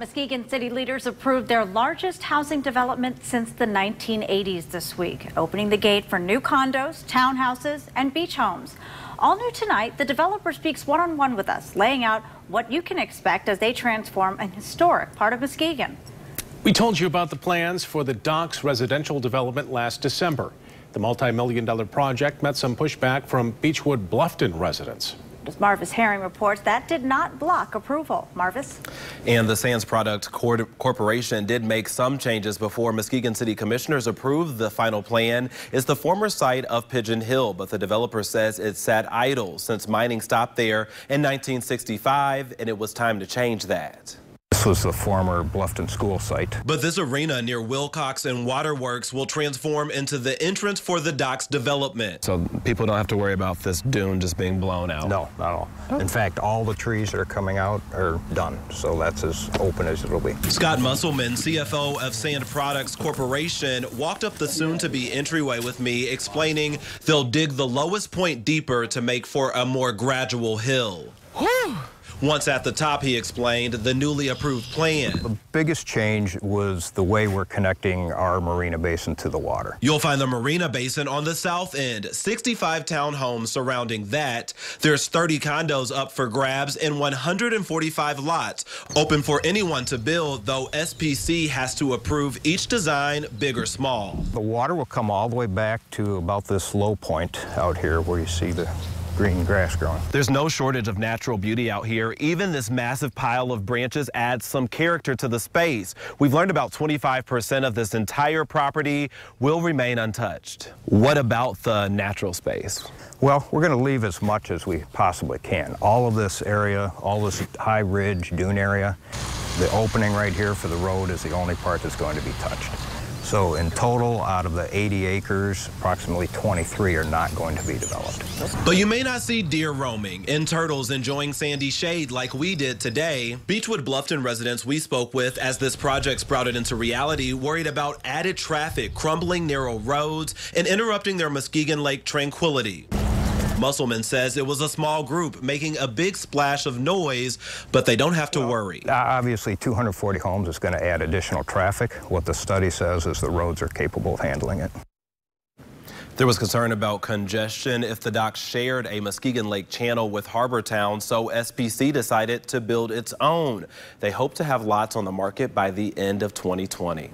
Muskegon city leaders approved their largest housing development since the 1980s this week, opening the gate for new condos, townhouses, and beach homes. All new tonight, the developer speaks one on one with us, laying out what you can expect as they transform an historic part of Muskegon. We told you about the plans for the Docks residential development last December. The multi million dollar project met some pushback from Beechwood Bluffton residents. As Marvis Herring reports, that did not block approval. Marvis? And the Sand Products Corporation did make some changes before Muskegon City Commissioners approved the final plan. It's the former site of Pigeon Hill, but the developer says it sat idle since mining stopped there in 1965, and it was time to change that. This was the former Bluffton School site. But this arena near Wilcox and Waterworks will transform into the entrance for the Docks development. So people don't have to worry about this dune just being blown out? No, not at all. In fact, all the trees that are coming out are done, so that's as open as it'll be. Scott Musselman, CFO of Sand Products Corporation, walked up the soon-to-be entryway with me, explaining they'll dig the lowest point deeper to make for a more gradual hill. Whew. Once at the top, he explained the newly approved plan. The biggest change was the way we're connecting our marina basin to the water. You'll find the marina basin on the south end, 65 townhomes surrounding that. There's 30 condos up for grabs and 145 lots open for anyone to build, though SPC has to approve each design, big or small. The water will come all the way back to about this low point out here where you see the green grass growing. There's no shortage of natural beauty out here. Even this massive pile of branches adds some character to the space. We've learned about 25% of this entire property will remain untouched. What about the natural space? Well, we're going to leave as much as we possibly can. All of this area, all this high ridge dune area, the opening right here for the road is the only part that's going to be touched. So in total, out of the 80 acres, approximately 23 are not going to be developed. But you may not see deer roaming and turtles enjoying sandy shade like we did today. Beechwood Bluffton residents we spoke with as this project sprouted into reality worried about added traffic, crumbling narrow roads, and interrupting their Muskegon Lake tranquility. Musselman says it was a small group making a big splash of noise, but they don't have to worry. Uh, obviously, 240 homes is going to add additional traffic. What the study says is the roads are capable of handling it. There was concern about congestion if the dock shared a Muskegon Lake channel with Harbor Town, so SPC decided to build its own. They hope to have lots on the market by the end of 2020.